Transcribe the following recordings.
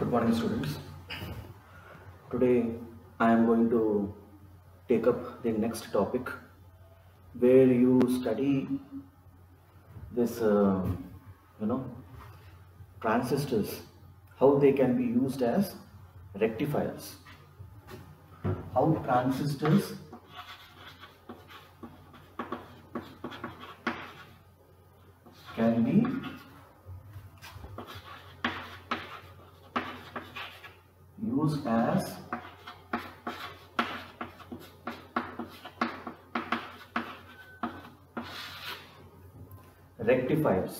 Good morning, students. Today I am going to take up the next topic where you study this, uh, you know, transistors, how they can be used as rectifiers. How transistors can be as rectifiers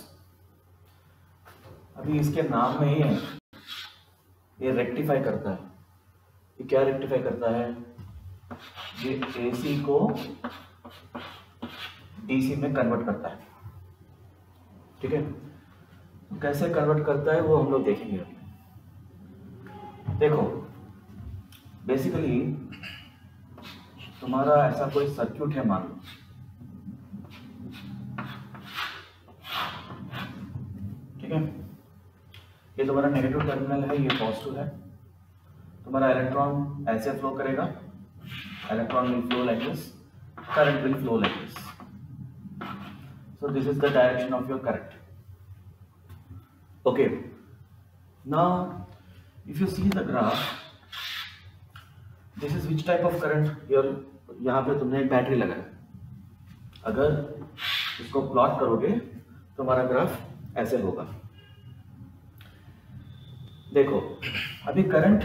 अभी इसके नाम में ही है। ये rectify करता है। ये क्या रेक्टिफाई करता है? ये एसी को डीसी में कन्वर्ट करता है। ठीक है? कैसे कन्वर्ट करता है वो हम लोग देखेंगे। देखो बेसिकली तुम्हारा ऐसा कोई सर्क्यूट है मान लो। ठीक है? ये तुम्हारा नेगेटिव टर्मिनल है, ये पॉजिटिव है। तुम्हारा इलेक्ट्रॉन ऐसे फ्लो करेगा। Electron will flow like this current will flow like this so, this is the direction of your current okay. Now, if you see the graph this is which type of current your यहाँ पे तुमने एक battery लगाया अगर इसको plot करोगे तो हमारा ग्राफ ऐसे होगा। देखो, अभी करंट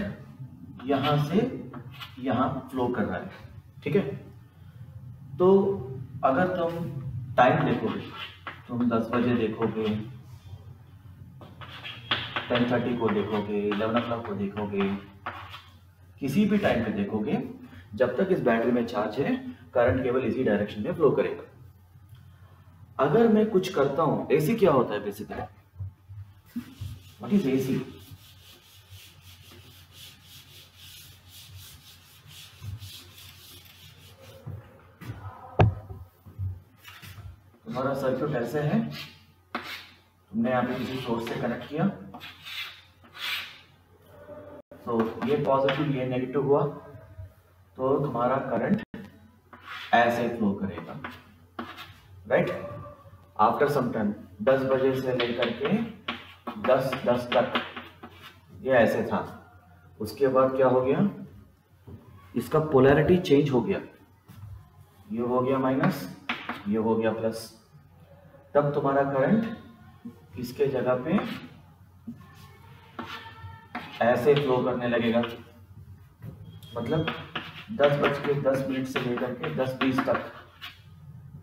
यहाँ से यहाँ फ्लो कर रहा है, ठीक है? तो अगर तुम टाइम देखोगे, तुम 10 बजे देखोगे 10:30 को देखोगे 11 o'clock को देखोगे किसी भी टाइम पे देखोगे, जब तक इस बैटरी में चार्ज है करंट केवल इसी डायरेक्शन में फ्लो करेगा। अगर मैं कुछ करता हूँ एसी क्या होता है बेसिकली? व्हाट इज़ एसी तुम्हारा सर्क्यूट ऐसे है, तुमने यहाँ पे किसी सोर्स से कनेक्ट किया। तो ये पॉजिटिव ये नेगेटिव हुआ तो तुम्हारा करंट ऐसे फ्लो करेगा। राइट आफ्टर सम टाइम 10 बजे से लेकर के 10 10 तक, ये ऐसे था। उसके बाद क्या हो गया? इसका पोलैरिटी चेंज हो गया। ये हो गया माइनस ये हो गया प्लस तब तुम्हारा करंट इसके जगह पे ऐसे फ्लो करने लगेगा। मतलब दस बज के दस मिनट से लेकर के दस बीस तक।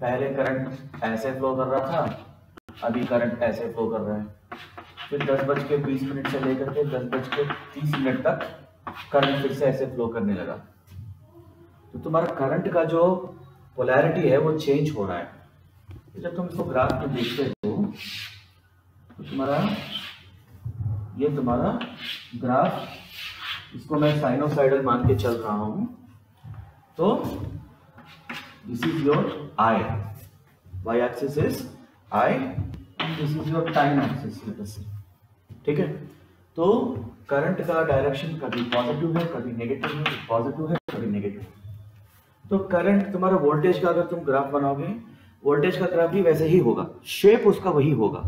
पहले करंट ऐसे फ्लो कर रहा था, अभी करंट ऐसे फ्लो कर रहा है। फिर दस बज के बीस मिनट से लेकर के दस बज के तीस मिनट तक करंट फिर से ऐसे फ्लो करने लगा। तो तुम्हारा करंट का जो पोलैरिटी है, वो चेंज हो रहा है। जब तुम इसको ग्राफ में देखते हो तो तुम्हारा ये तुम्हारा ग्राफ, इसको मैं साइनोसाइडल मान के चल रहा हूँ। तो this is your I Y axis is I this is your time axis ठीक है? तो करंट का डायरेक्शन कभी पॉजिटिव है, कभी नेगेटिव है पॉजिटिव है, कभी नेगेटिव तो करंट तुम्हारा वोल्टेज का अगर तुम ग्राफ बनाओगे वोल्टेज का ग्राफ भी वैसे ही होगा। शेप उसका वही होगा।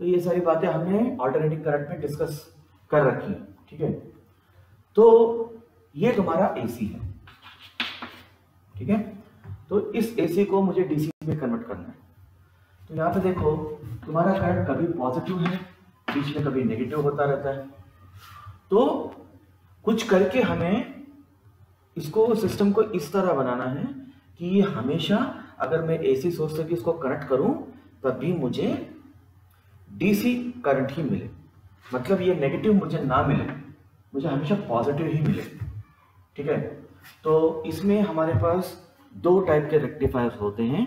तो ये सारी बातें हमने ऑल्टरनेटिंग करंट में डिस्कस कर रखी है, ठीक है? तो ये तुम्हारा एसी है, ठीक है? तो इस एसी को मुझे डीसी में कन्वर्ट करना है। तो यहाँ पे देखो, तुम्हारा करंट कभी पॉजिटिव है, बीच में कभी नेगेटिव होता रहता है। तो कुछ करके हमें इसको सिस्टम को इस तरह बनाना है कि ये हमेशा अगर मैं एसी सोर्स से भी इसको कनेक्ट करूँ तब भी मुझे डीसी करंट ही मिले। मतलब ये नेगेटिव मुझे ना मिले, मुझे हमेशा पॉजिटिव ही मिले। ठीक है? तो इसमें हमारे पास दो टाइप के रेक्टिफायर्स होते हैं।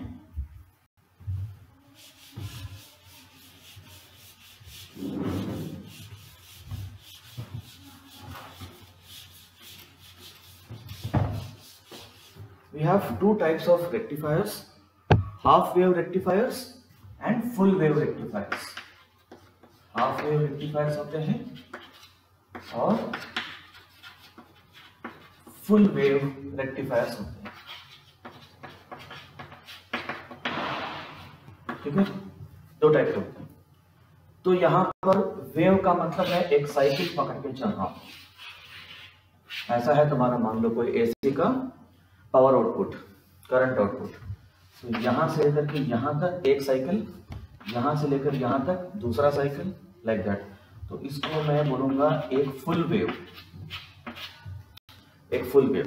We have two types of rectifiers half wave rectifiers and full wave rectifiers half wave rectifiers होते हैं और फुल वेव रेक्टिफायर्स होते हैं। ठीक है? दो टाइप के होते हैं। तो यहाँ पर वेव का मतलब है एक साइकिल पकड़ के चल रहा हूँ ऐसा है तुम्हारा मान लो कोई एसी का पावर आउटपुट करंट आउटपुट तो यहाँ से लेकर के यहाँ तक एक साइकिल यहाँ से लेकर यहाँ तक दूसरा साइकिल लाइक दैट तो इसको मैं बोलूँगा एक फुल वेव एक फुल वेव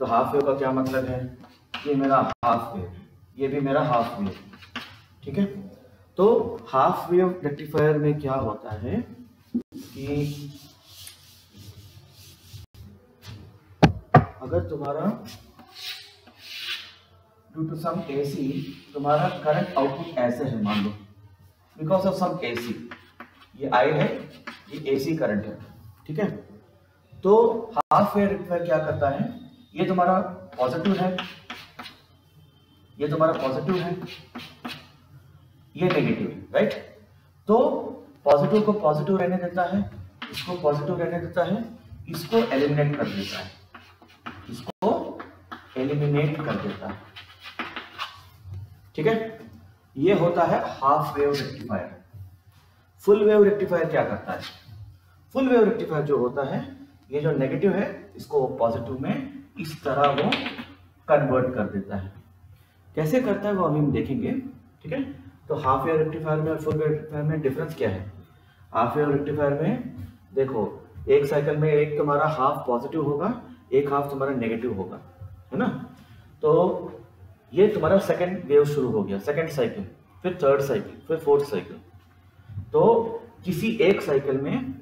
तो हाफ़ वेव का क्या मतलब है? ये मेरा हाफ़ वेव ये भी मेरा हाफ़ वेव ठीक है? तो हाफ़ वेव रेक्टिफायर में क्या होता है? कि अगर तुम्हारा ड्यू टू सम एसी तुम्हारा करंट आउटपुट ऐसे है, मान लो. बिकॉज़ ऑफ़ सम एसी ये आई है, ये एसी करंट है, ठीक है? तो हाफ़ वेव रेक्टिफायर क्या करता है? ये तुम्हारा पॉजिटिव है, ये तुम्हारा पॉजिटिव है, ये नेगेटिव है राइट तो पॉजिटिव को पॉजिटिव रहने देता है, इसको पॉजिटिव रहने देता है, इसको एलिमिनेट कर देता है, इसको एलिमिनेट कर देता है, ठीक है? ये होता है half wave rectifier full wave rectifier क्या करता है? फुल वेव रेक्टिफायर जो होता है, ये जो नेगेटिव है, इसको पॉजिटिव में इस तरह वो कन्वर्ट कर देता है। कैसे करता है वो अभी हम देखेंगे, ठीक है? तो हाफ़ वेव रेक्टिफायर में और फुल वेव रेक्टिफायर में डिफरेंस क्या है? हाफ़ वेव रेक्टिफायर में देखो, एक साइकिल में एक तुम्हारा हाफ़ पॉजिटिव होगा, एक हाफ़ तुम्हारा नेगेटिव होगा, है ना? तो ये तुम्हारा सेकेंड वेव शुरू हो गया सेकेंड साइकिल फिर थर्ड साइकिल फिर फोर्थ साइकिल तो किसी एक साइकिल में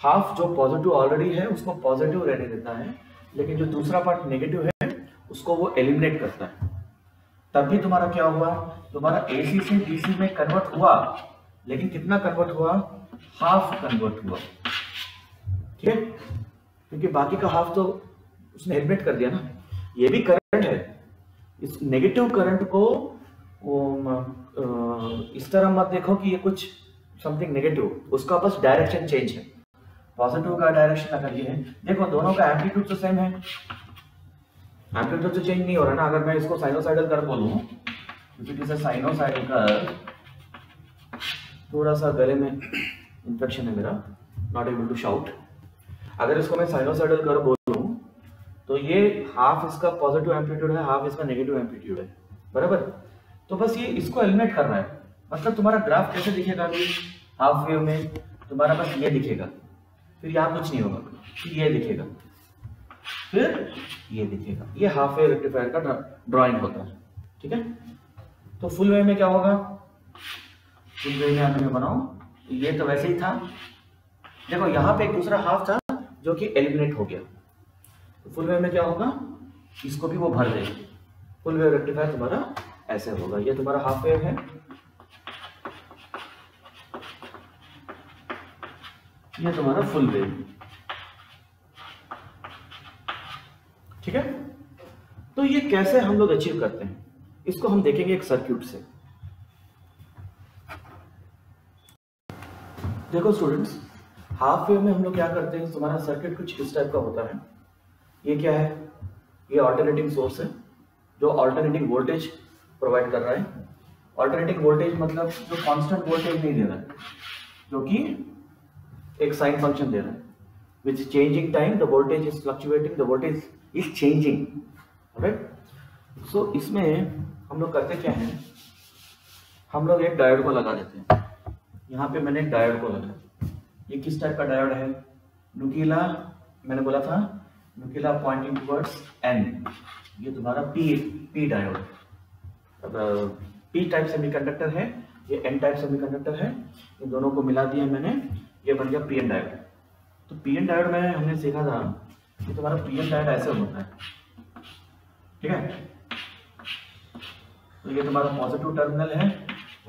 हाफ़ जो पॉजिटिव ऑलरेडी है, उसको पॉजिटिव रहने देता है, लेकिन जो दूसरा पार्ट नेगेटिव है, उसको वो एलिमिनेट करता है। तब भी तुम्हारा क्या हुआ? तुम्हारा एसी से डीसी में कन्वर्ट हुआ, लेकिन कितना कन्वर्ट हुआ? हाफ़ कन्वर्ट हुआ। ठीक है? क्योंकि बाकी का हाफ़ तो उसने एलिमिनेट कर दिया ना। ये भी करंट है। इस नेगेटिव करंट को इस तरह मत देखो कि ये कुछ समथिंग नेगेटिव उसका बस डायरेक्शन चेंज है। पॉजिटिव का डायरेक्शन अगर ये है, देखो दोनों का एम्पलीट्यूड तो सेम है। एम्पलीट्यूड तो चेंज नहीं हो रहा ना, अगर मैं इसको साइनोसाइडल कर बोलूँ, क्योंकि जैसे साइनोसाइडल कर थोड़ा सा गले में इंफेक्शन है मेरा नॉट एबल टू शाउट अगर इसको मैं साइनोसाइडल कर बोलूँ तो ये हाफ़ इसका पॉजिटिव एम्पलीट्यूड है हाफ़ इसका नेगेटिव एम्पलीट्यूड है। बराबर? तो बस ये इसको एलिमिनेट कर रहा है। मतलब तुम्हारा ग्राफ कैसे दिखेगा अभी? हाफ़ वेव में तुम्हारा बस ये दिखेगा। फिर यहाँ कुछ नहीं होगा। फिर ये दिखेगा। फिर ये दिखेगा। ये हाफ़ वेव रेक्टिफायर का ड्राइंग होता है। ठीक है? तो फुल वेव में क्या होगा? फुल वेव में अगर मैं बनाऊ। ये तो वैसे ही था। देखो, यहाँ पे एक दूसरा हाफ़ था जो कि एलिमिनेट हो गया। तो फुल वेव में क्या होगा? इसको भी वो भर देगा। फुल वेव रेक्टिफायर तुम्हारा ऐसे होगा। ये तुम्हारा हाफ़ वेव है। ये तुम्हारा फुल वेव ठीक है? तो ये कैसे हम लोग अचीव करते हैं? इसको हम देखेंगे एक सर्क्यूट से। देखो स्टूडेंट्स हाफ़ वेव में हम लोग क्या करते हैं? तुम्हारा सर्किट कुछ इस टाइप का होता है। ये क्या है? ये ऑल्टरनेटिंग सोर्स है, जो ऑल्टरनेटिंग वोल्टेज प्रोवाइड कर रहा है। ऑल्टरनेटिंग वोल्टेज मतलब जो कांस्टेंट वोल्टेज नहीं दे रहा है, जो कि एक साइन फ़ंक्शन दे रहा है which changing time the voltage is fluctuating the voltage is changing right so इसमें हम लोग करते क्या है? हम लोग एक डायोड को लगा देते हैं। यहाँ पे मैंने एक डायोड को लगा ये किस टाइप का डायोड है? नुकीला, मैंने बोला था, नुकीला पॉइंटिंग टुवर्ड्स एन ये तुम्हारा P P diode P type semiconductor है, ये एन टाइप सेमीकंडक्टर है। इन दोनों को मिला दिया मैंने। ये बन गया पी एन डायोड तो पी एन डायोड में हमने सीखा था कि तुम्हारा पी एन डायोड ऐसे होता है। ठीक है? तो ये तुम्हारा पॉजिटिव टर्मिनल है।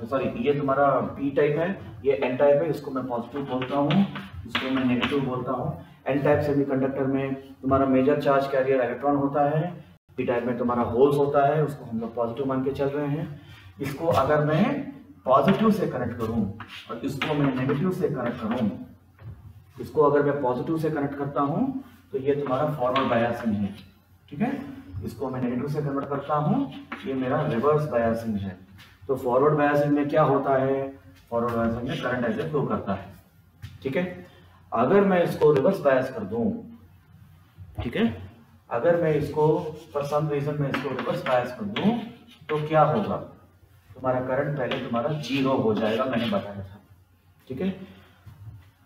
सॉरी ये तुम्हारा पी टाइप है, ये एन टाइप है, इसको मैं पॉजिटिव बोलता हूँ, इसको मैं नेगेटिव बोलता हूँ। एन टाइप सेमीकंडक्टर में तुम्हारा मेजर चार्ज कैरियर इलेक्ट्रॉन होता है पी टाइप में तुम्हारा होल्स होता है, उसको हम लोग पॉजिटिव मान के चल रहे हैं। इसको अगर मैं पॉजिटिव से कनेक्ट करूँ और इसको मैं नेगेटिव से कनेक्ट करूँ, इसको अगर मैं पॉजिटिव से कनेक्ट करता हूँ तो ये तुम्हारा फॉरवर्ड बायसिंग है, ठीक है? इसको मैं नेगेटिव से कन्वर्ट करता हूँ, ये मेरा रिवर्स बायसिंग है। तो फॉरवर्ड बायसिंग में क्या होता है? फॉरवर्ड बायसिंग में करंट ऐसे फ्लो करता है, ठीक है? अगर मैं इसको रिवर्स बायस कर दूँ, ठीक है? अगर मैं इसको फॉर सम रीजन में इसको रिवर्स बायस कर दूँ तो क्या होगा? तुम्हारा करंट पहले तुम्हारा ज़ीरो हो जाएगा, मैंने बताया था। ठीक है?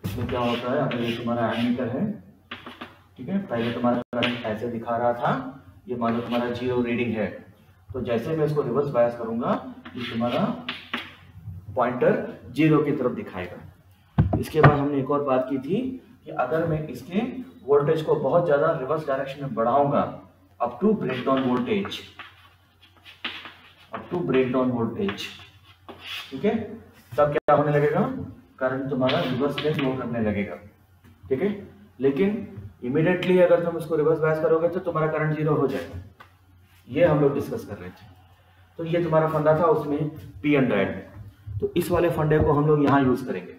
इसमें क्या होता है? अगर ये तुम्हारा एमीटर है, ठीक है? पहले तुम्हारा करंट ऐसे दिखा रहा था, ये मान लो तुम्हारा ज़ीरो रीडिंग है। तो जैसे मैं इसको रिवर्स बायस करूँगा, ये तुम्हारा पॉइंटर ज़ीरो की तरफ़ दिखाएगा। इसके बाद हमने एक और बात की थी कि अगर मैं इसके वोल्टेज को बहुत ज़्यादा रिवर्स डायरेक्शन में बढ़ाऊँगा up to break down voltage to break down voltage ठीक है? तब क्या होने लगेगा? करंट तुम्हारा रिवर्स में फ्लो करने लगेगा। ठीक है? लेकिन इमिडिएटली अगर तुम इसको रिवर्स बायस करोगे तो तुम्हारा करंट ज़ीरो हो जाएगा। ये हम लोग डिस्कस कर रहे थे। तो ये तुम्हारा फंडा था उसमें पी हंड्रेड में तो इस वाले फंडे को हम लोग यहाँ यूज़ करेंगे।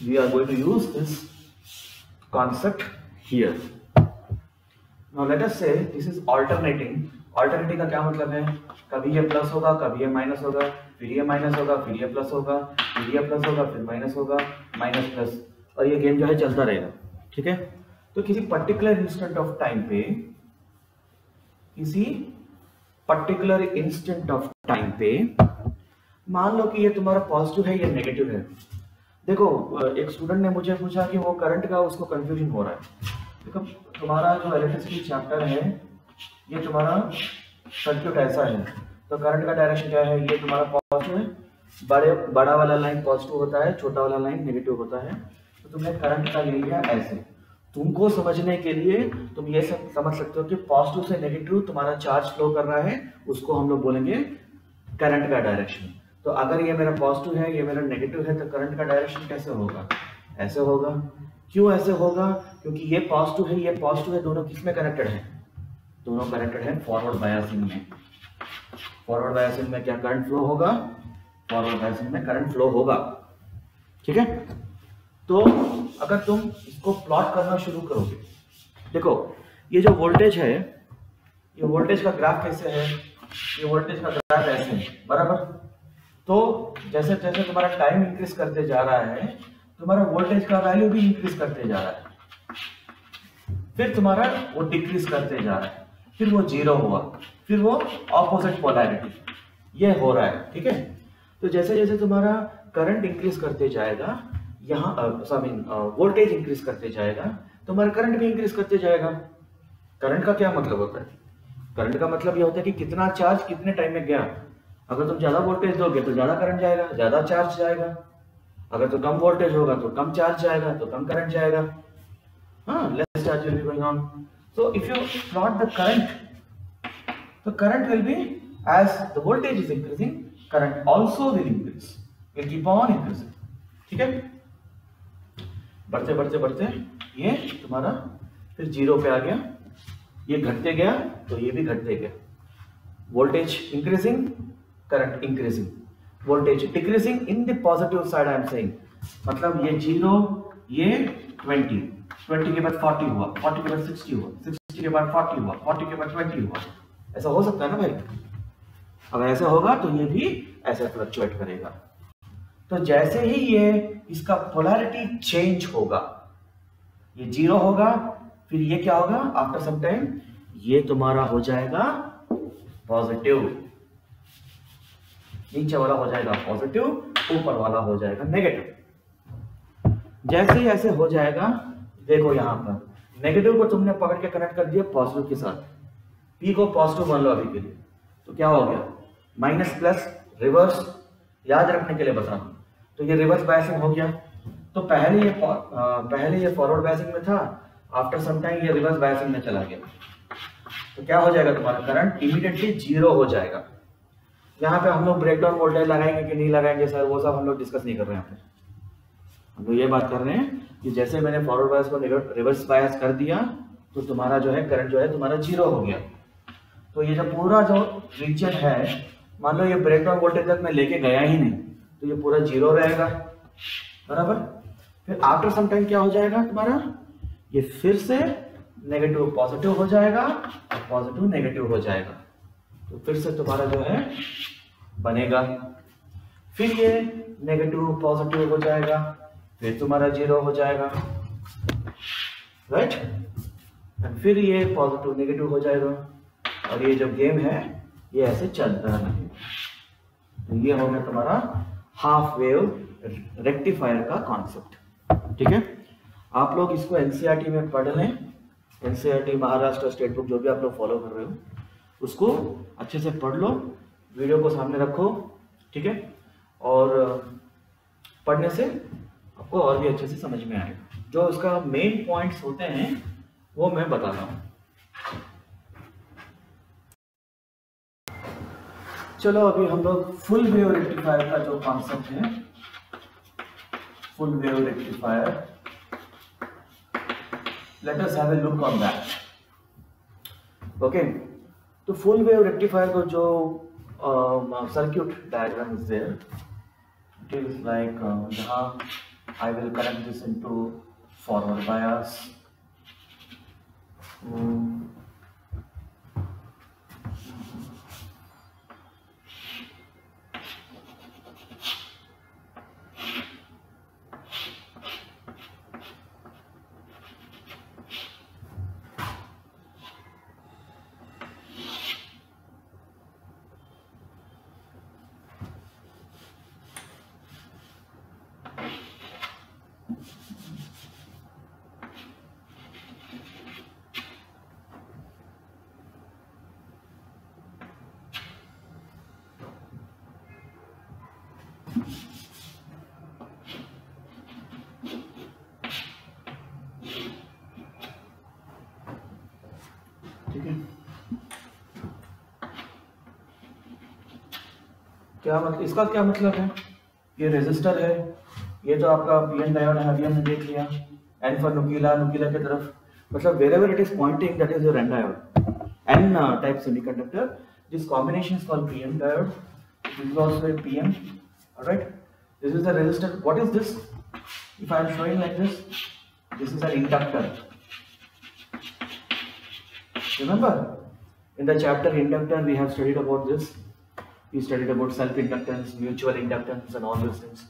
We are going to use this concept here now, let us say this is alternating. Alternating का क्या मतलब है? कभी ये प्लस होगा, कभी ये माइनस होगा, फिर ये माइनस होगा, फिर ये प्लस होगा, फिर ये प्लस होगा, फिर माइनस होगा माइनस प्लस और ये गेम जो है चलता रहेगा, ठीक है? तो किसी पर्टिकुलर इंस्टेंट ऑफ़ टाइम पे, किसी पर्टिकुलर इंस्टेंट ऑफ़ टाइम पे, मान लो कि ये तुम्हारा पॉजिटिव है, ये नेगेटिव है। देखो एक स्टूडेंट ने मुझे पूछा कि वो करंट का उसको कंफ्यूजन हो रहा है। देखो तुम्हारा जो इलेक्ट्रिसिटी चैप्टर है, ये तुम्हारा सर्किट ऐसा है। तो करंट का डायरेक्शन क्या है? ये तुम्हारा पॉजिटिव है। बड़े, बड़ा वाला लाइन पॉजिटिव होता है, छोटा वाला लाइन नेगेटिव होता है। तो तुमने करंट का ले लिया ऐसे। तुमको समझने के लिए तुम ये सब समझ सकते हो कि पॉजिटिव से नेगेटिव तुम्हारा चार्ज फ्लो कर रहा है, उसको हम लोग बोलेंगे करंट का डायरेक्शन तो अगर ये मेरा पॉजिटिव है, ये मेरा नेगेटिव है तो करंट का डायरेक्शन कैसे होगा? ऐसे होगा। क्यों ऐसे होगा? क्योंकि ये पॉजिटिव है, ये पॉजिटिव है, दोनों किसमें कनेक्टेड है? दोनों कनेक्टेड है फॉरवर्ड बायसिंग में। फॉरवर्ड बायसिंग में क्या करंट फ्लो होगा? फॉरवर्ड बायसिंग में करंट फ्लो होगा। ठीक है? तो अगर तुम इसको प्लॉट करना शुरू करोगे, देखो, ये जो वोल्टेज है, ये वोल्टेज का ग्राफ कैसे है? ये वोल्टेज का ग्राफ ऐसे है, बराबर? तो जैसे जैसे तुम्हारा टाइम इंक्रीज करते जा रहा है तुम्हारा वोल्टेज का वैल्यू भी इंक्रीज करते जा रहा है। फिर तुम्हारा वो डिक्रीज करते जा रहा है। फिर वो ज़ीरो हुआ। फिर वो ऑपोजिट पोलैरिटी ये हो रहा है, ठीक है? तो जैसे जैसे तुम्हारा करंट इंक्रीज करते जाएगा, यहाँ मीन वोल्टेज इंक्रीज करते जाएगा, तुम्हारा करंट भी इंक्रीज करते जाएगा। करंट का क्या मतलब होता है? करंट का मतलब यह होता है कि कितना चार्ज कितने टाइम में गया। अगर तुम ज़्यादा वोल्टेज दोगे तो ज़्यादा करंट जाएगा, ज़्यादा चार्ज जाएगा। अगर तो कम वोल्टेज होगा तो कम चार्ज जाएगा तो कम करंट जाएगा। Less charge will be going on तो if you plot the current तो current will be as the voltage is increasing current also will increase will keep on increasing ठीक है? बढ़ते बढ़ते बढ़ते, ये तुम्हारा फिर ज़ीरो पे आ गया। ये घटते गया तो ये भी घटते गया। Voltage increasing current increasing voltage decreasing in the positive side I am saying मतलब ये ज़ीरो ये ट्वेंटी ट्वेंटी के बाद फोर्टी हुआ. फोर्टी के बाद सिक्सटी हुआ. सिक्सटी के बाद फोर्टी हुआ. फोर्टी के बाद ट्वेंटी हुआ. ऐसा हो सकता है ना भाई? अगर ऐसा होगा तो ये भी ऐसे फ्लक्चुएट करेगा. तो जैसे ही ये, इसका पोलैरिटी चेंज होगा, ये ज़ीरो होगा, फिर ये क्या होगा? आफ्टर सम टाइम ये तुम्हारा हो जाएगा पॉजिटिव नीचे वाला हो जाएगा पॉजिटिव ऊपर वाला हो जाएगा नेगेटिव जैसे ही ऐसे हो जाएगा, देखो यहाँ पर नेगेटिव को तुमने पकड़ के कनेक्ट कर दिया पॉजिटिव के साथ. पी को पॉजिटिव मान लो अभी के लिए. तो क्या हो गया? माइनस प्लस रिवर्स याद रखने के लिए बता तो ये रिवर्स बायसिंग हो गया. तो पहले ये पहले ये फॉरवर्ड बायसिंग में था आफ्टर सम टाइम ये रिवर्स बायसिंग में चला गया. तो क्या हो जाएगा तुम्हारा करंट इमीडिएटली ज़ीरो हो जाएगा. यहाँ पे हम लोग ब्रेकडाउन वोल्टेज लगाएँगे कि नहीं लगाएँगे, सर, वो सब हम लोग डिस्कस नहीं कर रहे हैं पे। हम लोग ये बात कर रहे हैं कि जैसे मैंने फॉरवर्ड बायस को रिवर्स बायस कर दिया तो तुम्हारा जो है करंट जो है, तुम्हारा ज़ीरो हो गया। तो ये जो पूरा जो रीजन है, मान लो ये ब्रेकडाउन वोल्टेज तक मैं लेके गया ही नहीं तो ये पूरा ज़ीरो रहेगा। बराबर? फिर आफ्टर सम टाइम क्या हो जाएगा तुम्हारा? ये फिर से नेगेटिव पॉजिटिव हो जाएगा पॉजिटिव नेगेटिव हो जाएगा। तो फिर से तुम्हारा जो है, बनेगा। फिर ये नेगेटिव पॉजिटिव हो जाएगा, फिर तुम्हारा ज़ीरो हो जाएगा। राइट एंड फिर ये पॉजिटिव नेगेटिव हो जाएगा। और ये जो गेम है, ये ऐसे चलता रहेगा तो ये हो गया तुम्हारा हाफ़ वेव रेक्टिफायर का कॉन्सेप्ट ठीक है? आप लोग इसको एनसीईआरटी में पढ़ लें। एनसीईआरटी महाराष्ट्र स्टेट बुक जो भी आप लोग फॉलो कर रहे हो। उसको अच्छे से पढ़ लो, वीडियो को सामने रखो, ठीक है? और, पढ़ने से आपको और भी अच्छे से समझ में आएगा। जो उसका मेन पॉइंट्स होते हैं, वो मैं बता रहा हूँ। चलो, अभी हम लोग फुल वेव रेक्टिफायर का जो कॉन्सेप्ट है full wave rectifier us have a look on that okay तो फुल वेव रेक्टिफायर का जो circuit diagram is there it is like जहाँ I will connect this into forward bias है क्या मतलब इसका क्या मतलब है? ये रेजिस्टर है ये तो आपका पी एन डायोड है हमने देख लिया एन फॉर नुकीला नुकीला की तरफ़। मतलब wherever it is pointing that is your N diode N type semiconductor this combination is called P N diode this also P N right this is the resistor what is this if I am showing like this this is an inductor Remember, in the chapter inductor, we have studied about this. We studied about self-inductance, mutual inductance, and all those things.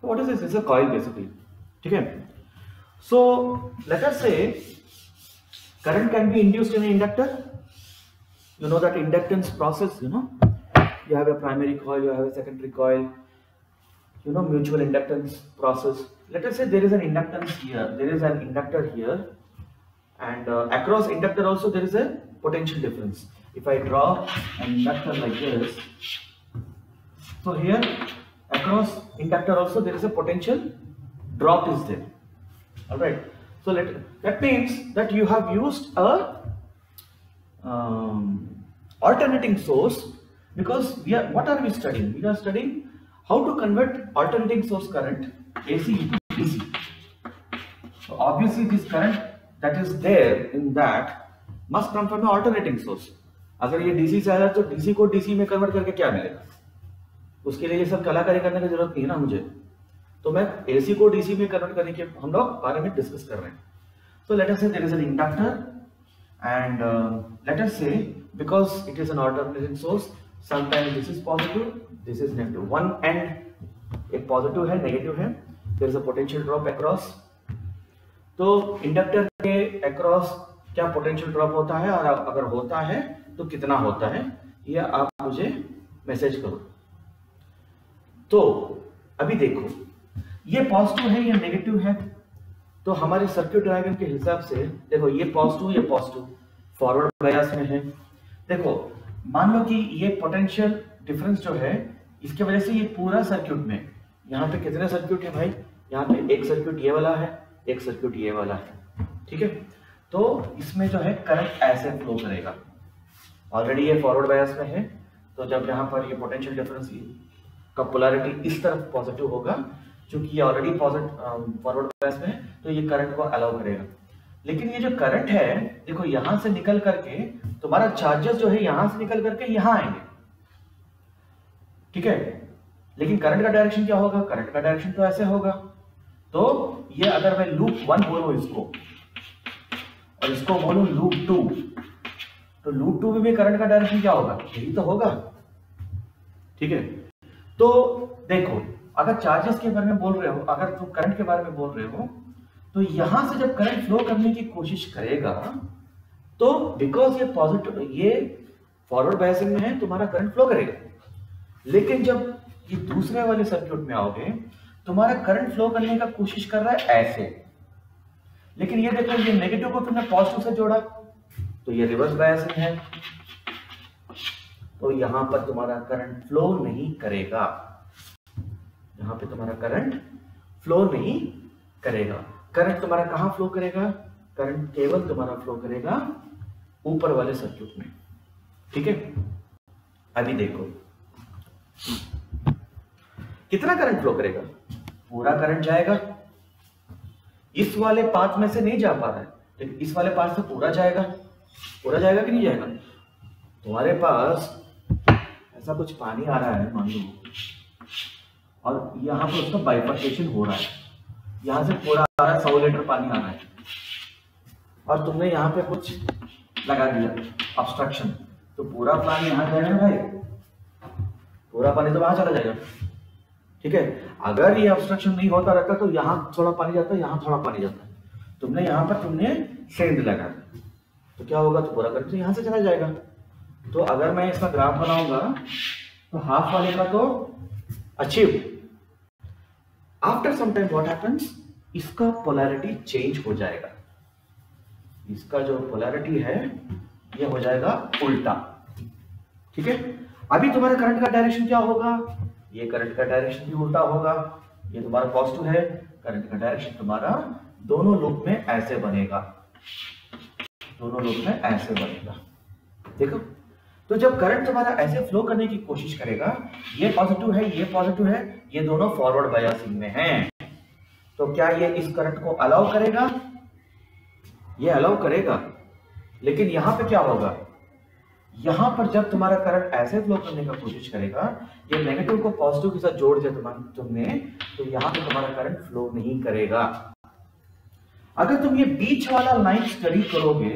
What is this? It's a coil basically. Okay. So let us say current can be induced in an inductor. You know that inductance process. You know, you have a primary coil, you have a secondary coil. You know mutual inductance process. Let us say there is an inductance here. There is an inductor here and uh, across inductor also there is a potential difference if i draw an inductor like this so here across inductor also there is a potential drop is there. All right so let that means that you have used a um, alternating source because we are what are we studying? We are studying how to convert alternating source current ac into dc so obviously this current that is there in that must come from an alternating source अगर ये DC से आया तो DC को DC में convert करके क्या मिलेगा? उसके लिए ये सब कलाकारी करने की ज़रूरत नहीं है ना मुझे। तो मैं एसी को डीसी में कन्वर्ट करने के हम लोग बारे में डिस्कस कर रहे हैं। तो let us say there is an inductor and let us say because it is an alternating source sometimes this is positive this is negative one and एक पॉजिटिव है नेगेटिव है there is a potential drop across तो inductor के across क्या potential drop होता है? और अगर होता है तो कितना होता है? ये आप मुझे मैसेज करो। तो अभी देखो, ये पॉजिटिव है या नेगेटिव है? तो हमारे सर्किट डायग्राम के हिसाब से, देखो, ये पॉजिटिव ये पॉजिटिव फॉरवर्ड बायस में है। देखो, मान लो कि ये पोटेंशियल डिफरेंस जो है, इसके वजह से ये पूरा सर्किट में, यहाँ पे कितने सर्किट है भाई? यहाँ पे एक सर्किट ये वाला है, एक सर्किट ये वाला है। ठीक है? तो इसमें जो है करंट ऐसे फ्लो करेगा। ऑलरेडी ये फॉरवर्ड बायस में है तो जब यहाँ पर ये पोटेंशियल डिफरेंस का पोलैरिटी इस तरफ़ पॉजिटिव होगा क्योंकि ये ऑलरेडी फॉरवर्ड बायस में है तो ये करंट को अलाउ करेगा। लेकिन ये जो करंट है, देखो यहाँ से निकल करके, तुम्हारा चार्जेस जो है यहाँ से निकल करके यहाँ आएँगे। ठीक है? लेकिन करंट का डायरेक्शन क्या होगा? करंट का डायरेक्शन तो ऐसे होगा। तो ये अगर मैं लूप वन बोलू इसको, और इसको बोलूँ लूप टू तो लूप टू में भी करंट का डायरेक्शन क्या होगा? यही तो होगा। ठीक है? तो देखो, अगर चार्जेस के बारे में बोल रहे हो, अगर तुम करंट के बारे में बोल रहे हो तो यहाँ से जब करंट फ्लो करने की कोशिश करेगा तो बिकॉज़ ये पॉजिटिव ये फॉरवर्ड बायसिंग में है, तुम्हारा करंट फ्लो करेगा। लेकिन जब ये दूसरे वाले सर्किट में आओगे, तुम्हारा करंट फ्लो करने का कोशिश कर रहा है ऐसे। लेकिन ये देखो, ये नेगेटिव को तुमने पॉजिटिव से जोड़ा। तो ये रिवर्स बायसिंग है। तो यहाँ पर तुम्हारा करंट फ्लो नहीं करेगा। यहाँ पे तुम्हारा करंट फ्लो नहीं करेगा। करंट तुम्हारा कहाँ फ्लो करेगा? करंट केवल तुम्हारा फ्लो करेगा ऊपर वाले सर्किट में। ठीक है? अभी देखो। कितना करंट फ्लो करेगा? पूरा करंट जाएगा। इस वाले पाथ में से नहीं जा पा रहा है। लेकिन इस वाले पाथ से पूरा जाएगा। पूरा जाएगा कि नहीं जाएगा? तुम्हारे पास ऐसा कुछ पानी आ रहा है, मान लो। और यहाँ पर उसका बाइफर्केशन हो रहा है। यहाँ से पूरा आ रहा है, सौ लीटर पानी आ रहा है। और तुमने यहाँ पे कुछ लगा दिया ऑब्स्ट्रक्शन तो पूरा पानी यहाँ जाएगा ना भाई? पूरा पानी तो वहाँ चला जाएगा। ठीक है? अगर ये ऑब्स्ट्रक्शन नहीं होता रहता तो यहाँ थोड़ा पानी जाता है, यहाँ थोड़ा पानी जाता है। तुमने यहाँ पर तुमने सेंध लगा तो क्या होगा? तो पूरा करंट यहाँ से चला जाएगा। तो अगर मैं इसका ग्राफ बनाऊँगा तो हाफ़ वाले का तो achieve after some time what इसका पोलैरिटी चेंज हो जाएगा। इसका जो पोलैरिटी है, ये हो जाएगा उल्टा। ठीक है? अभी तुम्हारे करंट का डायरेक्शन क्या होगा? ये करंट का डायरेक्शन भी उल्टा होगा। ये तुम्हारा पॉजिटिव है। करंट का डायरेक्शन तुम्हारा दोनों लूप में ऐसे बनेगा। दोनों लूप में ऐसे बनेगा। देखो तो जब करंट तुम्हारा ऐसे फ्लो करने की कोशिश करेगा, ये पॉजिटिव है, ये पॉजिटिव है, ये दोनों फॉरवर्ड बायसिंग में हैं। तो क्या ये इस करंट को अलाउ करेगा? ये अलाउ करेगा। लेकिन यहाँ पे क्या होगा? यहाँ पर जब तुम्हारा करंट ऐसे फ्लो करने का कोशिश करेगा, ये नेगेटिव को पॉजिटिव के साथ जोड़ दिया तुमने तो यहाँ पे तुम्हारा करंट फ्लो नहीं करेगा। अगर तुम ये बीच वाला लाइन स्टडी करोगे,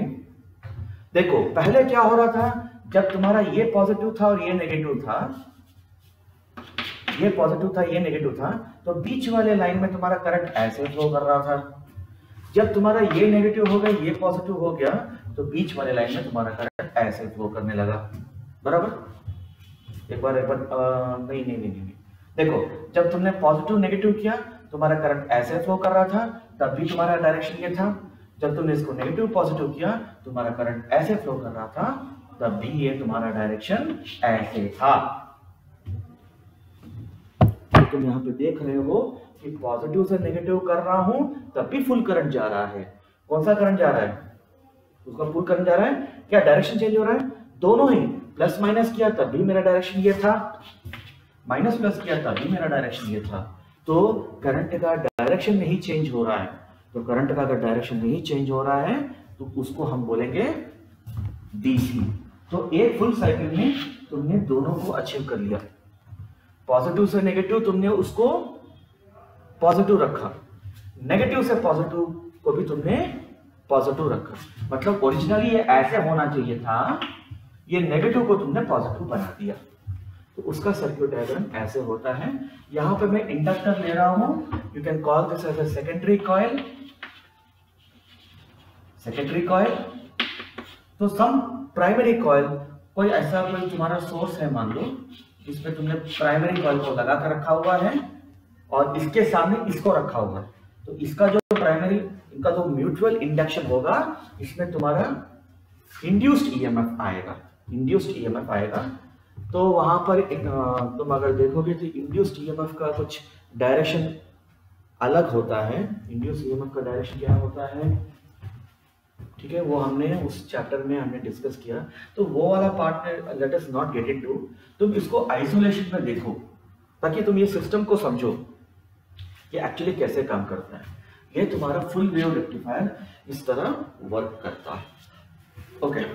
देखो, पहले क्या हो रहा था? जब तुम्हारा ये पॉजिटिव था और ये नेगेटिव था, ये पॉजिटिव था, ये नेगेटिव था तो बीच वाले लाइन में तुम्हारा करंट ऐसे फ्लो कर रहा था। जब तुम्हारा ये नेगेटिव हो गया, ये पॉजिटिव हो गया तो बीच वाले लाइन में तुम्हारा करंट ऐसे फ्लो करने लगा। बराबर? एक बार एक बार नहीं नहीं नहीं नहीं। देखो, जब तुमने पॉजिटिव नेगेटिव किया, तुम्हारा करंट ऐसे फ्लो कर रहा था तब भी तुम्हारा डायरेक्शन ये था। जब तुमने इसको नेगेटिव पॉजिटिव किया, तुम्हारा करंट ऐसे फ्लो कर रहा था तब भी ये तुम्हारा डायरेक्शन ऐसे था। तो तुम यहाँ पे देख रहे हो कि पॉजिटिव से नेगेटिव कर रहा हूँ तब भी फुल करंट जा रहा है। कौन सा करंट जा रहा है? उसका फुल करंट जा रहा है? क्या डायरेक्शन चेंज हो रहा है? दोनों ही। प्लस माइनस किया तब भी मेरा डायरेक्शन ये था। माइनस प्लस किया तब भी मेरा डायरेक्शन ये था। तो करंट का डायरेक्शन नहीं चेंज हो रहा है। तो करंट का अगर डायरेक्शन नहीं चेंज हो रहा है तो उसको हम बोलेंगे डीसी तो एक फुल साइकिल में तुमने दोनों को अचीव कर लिया। पॉजिटिव से नेगेटिव तुमने उसको पॉजिटिव रखा। नेगेटिव से पॉजिटिव को भी तुमने पॉजिटिव रखा। मतलब ओरिजिनली ये ऐसे होना चाहिए था, ये नेगेटिव को तुमने पॉजिटिव बना दिया। तो उसका सर्क्यूट डायग्राम ऐसे होता है। यहाँ पे मैं इंडक्टर ले रहा हूँ। You can call this as a secondary coil secondary coil तो सम प्राइमरी कॉयल कोई ऐसा कोई तुम्हारा सोर्स है, मान लो जिसमें तुमने प्राइमरी कॉयल को लगा कर रखा हुआ है और इसके सामने इसको रखा हुआ है। तो इसका जो प्राइमरी इनका जो म्यूचुअल इंडक्शन होगा, इसमें तुम्हारा इंड्यूस्ड ईएमएफ आएगा। इंड्यूस्ड ईएमएफ आएगा। तो वहाँ पर तुम अगर देखोगे तो इंड्यूस्ड ईएमएफ का कुछ डायरेक्शन अलग होता है। इंड्यूस्ड ईएमएफ का डायरेक्शन क्या होता है? ठीक है, वो हमने उस चैप्टर में हमने डिस्कस किया। तो वो वाला part let us not get it to तुम इसको आइसोलेशन में देखो, ताकि तुम ये सिस्टम को समझो कि एक्चुअली कैसे काम करता है। ये तुम्हारा फुल वेव रेक्टिफायर इस तरह वर्क करता है। Okay okay.